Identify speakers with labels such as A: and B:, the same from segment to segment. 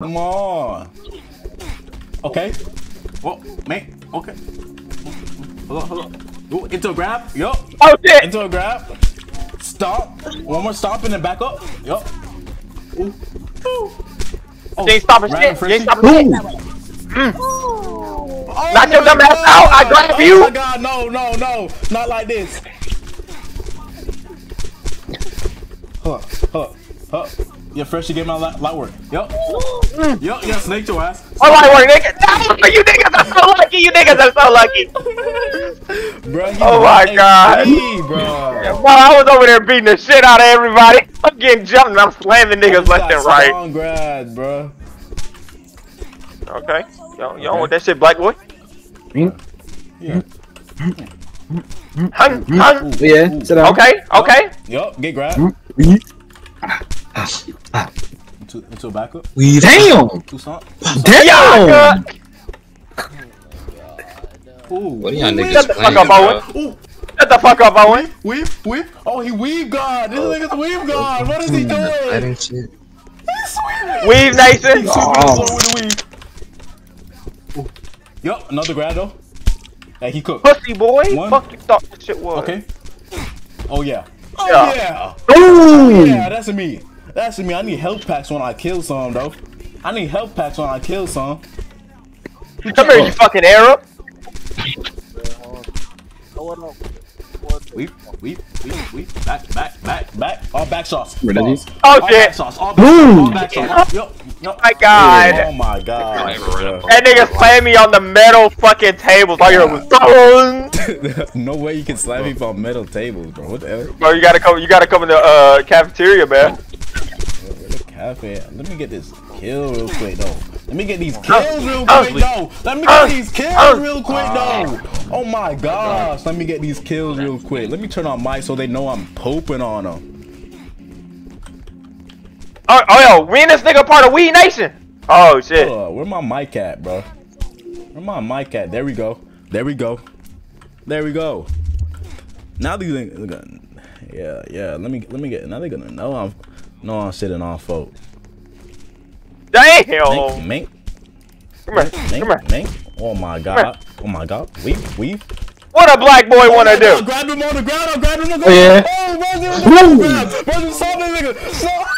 A: Come on. Okay. Well, man. Okay. Hold on, hold on. Ooh, into a grab. Yup.
B: Oh shit!
A: Into a grab. Stop. One more stop and then back up. Yup. Ooh. Ooh. Oh,
B: ain't stopping
A: random
B: shit. Ain't
A: frisbee.
B: stopping shit. Mm.
A: Oh
B: Knock your dumb ass out. I grab
A: oh
B: you.
A: my god, no, no, no. Not like this. Huh, huh, huh. Yeah, fresh, you get my light, light work. Yup. Yup, yeah, snake your ass.
B: Oh my word, nigga! No, you niggas are so lucky. You niggas are so lucky.
A: Bro, you
B: Oh my God.
A: me, bro.
B: Bro, I was over there beating the shit out of everybody. I'm getting jumped and I'm slamming niggas left and right.
A: Strong grad, bro.
B: Okay. Yo, you don't want that shit, black boy?
A: Yeah.
B: Hun, hun.
C: Yeah, sit down.
B: Okay, okay.
A: Yup, get grab.
C: Weave.
A: Into, into a backup.
C: Weave. Damn!
A: Two stomp.
C: Damn!
B: Oh yeah,
A: Ooh.
D: What are y'all niggas
B: Shut the fuck
D: playing,
B: up, Owen.
A: Ooh.
B: Shut the fuck up, Owen.
A: Weave, weave. Oh, he weave god. This oh. nigga's weave god. What is he doing?
D: I didn't shit.
B: Weave Nation.
C: Oh.
A: With the weave. Yup, another grab though. Hey, he cooked.
B: Pussy boy.
A: One.
B: Fuck you thought this shit was.
A: Okay. Oh yeah. Oh
B: Yeah.
A: yeah.
C: Ooh!
A: Yeah, that's me. That's me. I need health packs when I kill some though. I need health packs when I kill some.
B: Come here, you fucking Arab.
A: Weep, weep, weep, weep. Back, back, back, back. All back shots.
C: Rid of
A: Pause.
C: these.
B: Oh,
A: all
B: shit.
A: back shots. All back,
C: Boom.
A: all back shots. Yup, yup.
B: My God.
A: Oh my god.
D: Never run up
B: That nigga slammed me on the metal fucking tables. All you heard was boom.
A: no way you can slap me from metal tables, bro. What the hell?
B: Bro, you gotta come. You gotta come in the uh, cafeteria, man.
A: Cafe? at? Let me get this kill real quick though. Let me get these kills real quick though. Let me get these kills real quick though. Oh my gosh. Let me get these kills real quick. Let me turn on mic so they know I'm pooping on them.
B: Oh, oh, yo, we and this nigga part of We Nation. Oh shit.
A: Uh, where my mic at, bro? Where my mic at? There we go. There we go. There we go. Now these niggas, yeah, yeah. Let me, let me get. Now they're gonna know I'm, know I'm sitting on folk.
B: Damn.
A: Mink,
B: Come here.
A: mink,
B: Come here.
A: mink, mink. Oh my god. Oh my god. Weave, weave.
B: What a black boy wanna
A: Oh,
B: do?
A: Grab him on the ground. I'll grab him on the ground.
C: Oh, yeah.
A: ground. Oh, Rosie on the
C: Woo.
A: ground. Rosie, stop that nigga. Stop.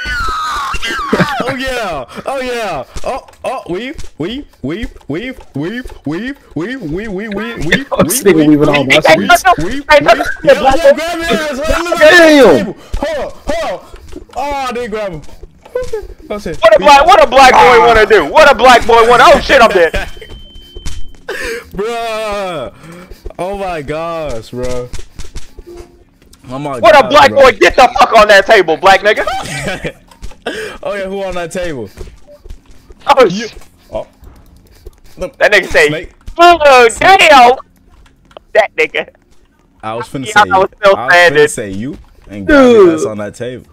A: oh yeah. Oh yeah. Oh oh weave weave weave weave weave weave weave weave weave weave weave
C: Oh, this nigga weaving all my
A: weave
B: Hey,
A: weave
B: touch him.
A: weave
B: Hey, touch
A: weave.
B: him.
A: Yo,
B: Black
A: yo,
B: boy.
A: grab his ass. Let me
C: Damn.
A: Hold on, hold on. Oh, I didn't grab him. That's it.
B: What a black what a black boy ah. wanna do? What a black boy wanna Oh shit, I'm dead.
A: Bruh. Oh my gosh, bro. Oh my
B: What a black
A: bro.
B: boy get the fuck on that table, black nigga.
A: oh yeah, who on that table?
B: Oh
A: You. Oh.
B: That nigga say, oh damn. That nigga.
A: I was finna
B: Yeah,
A: say.
B: I was still
A: I was finna say you and
C: Dude.
A: ass on that table.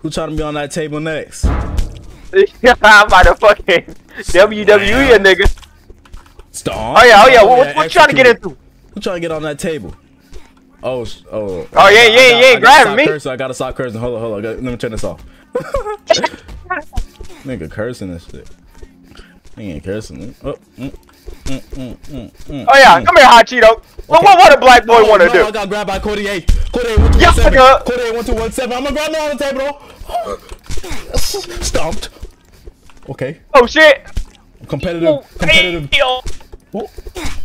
A: Who trying to be on that table next?
B: I'm about to fucking WWE a nigga.
A: Stomp.
B: Oh yeah, oh yeah. What, what, what you trying to get into?
A: Who trying to get on that table? Oh, oh.
B: Oh, yeah, yeah,
A: got-
B: yeah,
A: I
B: grabbing me.
A: Cursing. I gotta stop cursing. Hold on, hold on. Let me turn this off. Nigga cursing this shit. He ain't cursing. Oh, mm, mm, mm, mm, mm,
B: Oh yeah,
A: mm.
B: come here, hot Cheeto. What, what, what a black boy
A: Oh,
B: wanna
A: no,
B: do?
A: I got grabbed by. Cody A, 1217.
B: Yeah,
A: A, 1217. I'm gonna grab him on the table. Stomped. Okay.
B: Oh shit.
A: Competitive. Competitive. Oh,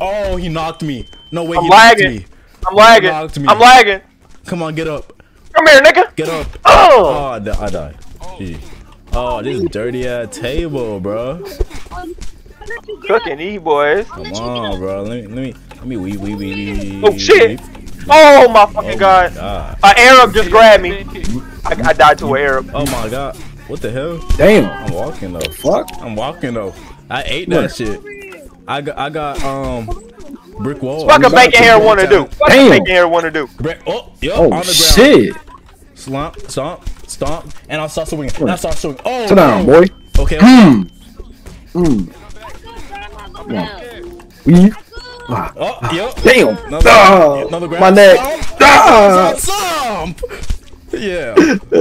A: oh, he knocked me. No way,
B: I'm
A: he knocked me.
B: I'm lagging.
A: knocked me.
B: I'm lagging.
A: Come on, get up.
B: Come here, nigga.
A: Get up.
B: Oh.
A: Oh, I, di- I died. Gee. Oh, this dirty ass table, bro.
B: Cooking these boys.
A: Come on, bro. Let me, let me, let me weep, weep, weep, weep.
B: Oh, shit. Oh my
A: Oh
B: fucking
A: my
B: god.
A: god.
B: An Arab just grabbed me. I, I died to an Arab.
A: Oh my god. What the hell?
C: Damn.
A: I'm walking though.
C: Fuck.
A: I'm walking though. I ate
C: Where?
A: that shit. I got, I got um brick wall.
B: Fuck a
A: Brick-
B: bacon hair wanna do. Fuck a
C: Damn.
B: bacon hair wanna do.
A: Brick. Oh, yep.
C: Oh
A: on the ground.
C: shit.
A: Slump, stomp, stomp, and I start swinging. And I start swinging. Oh,
C: Sit down,
A: no.
C: boy.
A: Okay. okay.
C: Hmm. Hmm. Come on. Weave. Ah.
A: Oh, yep.
C: Damn.
A: Another,
C: Ah,
A: another grab.
C: my neck.
A: Stomp.
C: Ah.
A: Stomp. Yeah.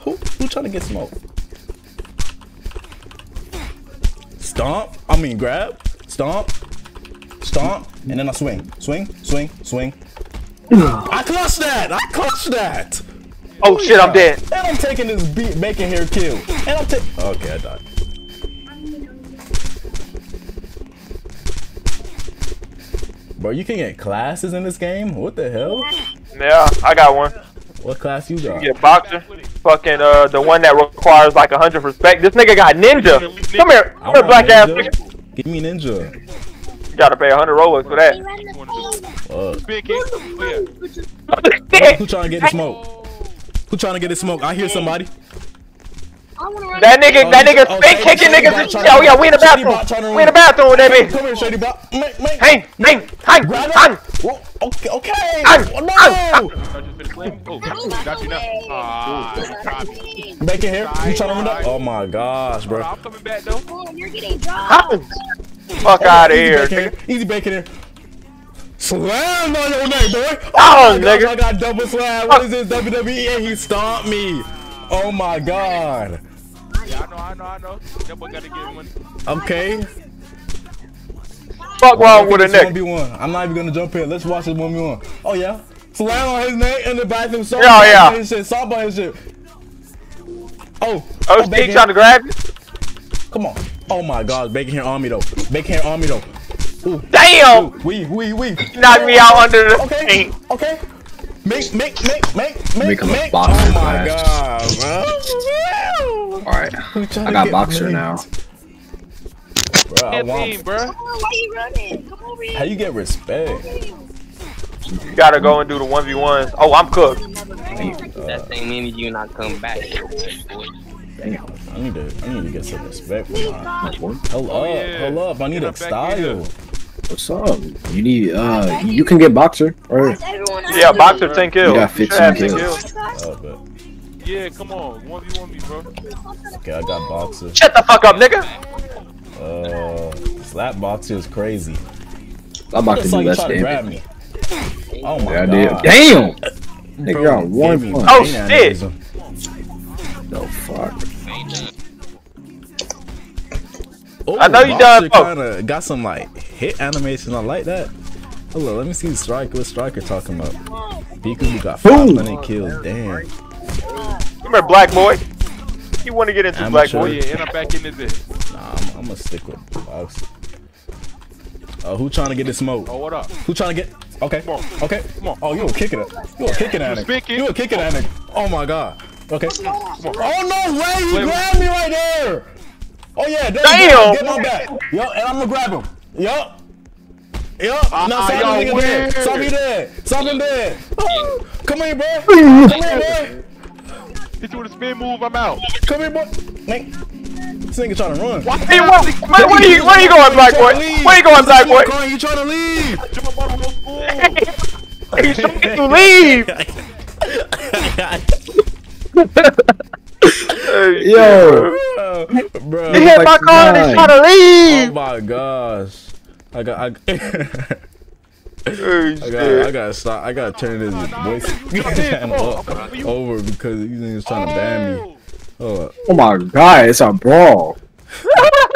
A: who, who trying to get smoked? stomp. I mean, grab, stomp, stomp, and then I swing, swing, swing, swing. I clutched that. I clutched that.
B: Oh shit, I'm dead.
A: And I'm taking this beat bacon hair kill. And I'm taking. Okay, I died. Bro, you can get classes in this game? What the hell?
B: Yeah, I got one.
A: What class you got?
B: Yeah, boxer. Fucking uh, the one that requires like a hundred respect. This nigga got ninja. Come here,
A: I
B: come here,
A: want
B: black ass
A: ninja.
B: nigga.
A: Give me ninja.
B: You gotta pay a hundred Robux for that.
A: Fuck.
D: Big kick. Oh.
A: Who trying to get the smoke? Who trying to get the smoke? I hear somebody.
B: That nigga, that nigga,
A: Oh,
B: spin
A: Shady-
B: kicking niggas.
A: Bot
B: and- Oh yeah, we in the bathroom.
A: Bot
B: We in the bathroom with that bitch.
A: Come here, Shady Bot. Make, make.
B: Hang, hang, hang, hang.
A: Okay, okay.
B: Ang,
A: Oh, no.
D: I just finished playing. Oh, got you now. Ah, you got.
A: Bacon here. You trying to run up? Oh my gosh, bro.
D: I'm coming back though.
E: Oh, you're getting dropped.
B: Hang. Fuck out of here,
A: bacon
B: nigga.
A: here. Easy bacon here. Slam on your neck, boy.
B: Oh,
A: my gosh,
B: nigga.
A: I got double slam. What is this? WWE and he stomped me. Oh my god.
D: Yeah, I know, I know, I know. That boy gotta get money.
A: Okay.
B: Fuck wrong with a
A: This
B: nigga.
A: 1v1. I'm not even gonna jump in. Let's watch this 1v1. Oh yeah. Slam on his neck in the bathroom. Stomp
B: Yeah,
A: on
B: yeah.
A: His shit. Stomp on his shit. Oh.
B: Oh, oh
A: bacon.
B: he trying to grab you.
A: Come on. Oh my god. Bacon hair on me though. Bacon hair on me though. Ooh.
B: Damn.
A: We, we, we.
B: Knocked me out under the
A: Okay.
B: paint.
A: Okay. Make, make, make, make, make,
C: Make him a
A: make.
C: boxer
A: Oh my
C: class.
A: god, bro.
C: Alright. I got boxer
A: me?
C: now.
A: Bro, I want.
D: team, bro.
E: Oh, why you running? Come over here.
A: How you get respect?
B: You gotta go and do the one v ones. Oh, I'm cooked.
F: That thing means you not come back.
C: Damn.
A: I need to, I need to get some respect for my. Hold up,
D: Oh, yeah.
A: hold up. I need
D: Get
A: a
D: him back in
A: style.
C: What's up? You need uh you can get boxer or
B: Yeah, boxer
E: it.
B: 10 kills.
C: You got
B: You
C: 15
B: have 10
C: kills.
A: Oh,
D: Yeah, come on. 1v1 me, bro.
A: okay, I got boxer.
B: Shut the fuck up, nigga.
A: Uh, slap boxer is crazy.
C: I'm about
A: I
C: to
A: saw
C: do
A: you
C: less
A: try grab
C: damage.
A: me. Oh my
C: Yeah,
A: god.
C: did. Damn! Nigga
A: Bro,
C: got one
A: gave me.
B: Oh, shit.
A: aneurysm.
C: No fuck.
A: Oh,
B: I know you
A: Boxer
B: done, oh.
A: Kinda got some like hit animation. I like that. Hold on, let me see Striker. What Striker talking about? Piku got
C: Boom.
A: 500 kills. Damn.
B: Come here, black boy. You want to get into black
A: Amateur.
D: Oh
B: boy?
D: yeah, and I'm back in this bit.
A: Nah, I'm, I'm gonna stick with boxer. Uh, who trying to get this smoke?
D: Oh, what up?
A: Who trying to get? Okay.
D: Come on.
A: Okay.
D: Come on.
A: Oh, you were kicking it. You were kicking at
D: You
A: it.
D: speaking?
A: You were kicking at it. Oh my god. Okay. Oh no way! You grabbed me right there. Oh yeah. There
B: Damn.
A: You go. Get my back. Yup. And I'm gonna grab him. Yup. Yup.
D: Ah,
A: now
D: yo,
A: something nigga dead.
D: weird.
A: Something dead. Something dead. Oh, come here, boy. Come here, boy.
D: Hit you with a spin move, I'm out.
A: Come here, boy. Man, this nigga trying to run.
B: Hey, where, where, where you, where you going, black boy? Where you going, black boy?
A: Corey, you trying to leave?
D: Jump up on the school.
B: He's trying to leave. Hey,
C: Yo!
A: bro.
B: He hit my
C: like
B: car and he's
C: nine.
B: trying to
A: Oh my gosh. I got I, I got I gotta stop I gotta turn this voice
D: Come
A: channel
D: on,
A: up- over because these niggas trying to ban me. Oh. oh,
C: Oh my god, it's a brawl.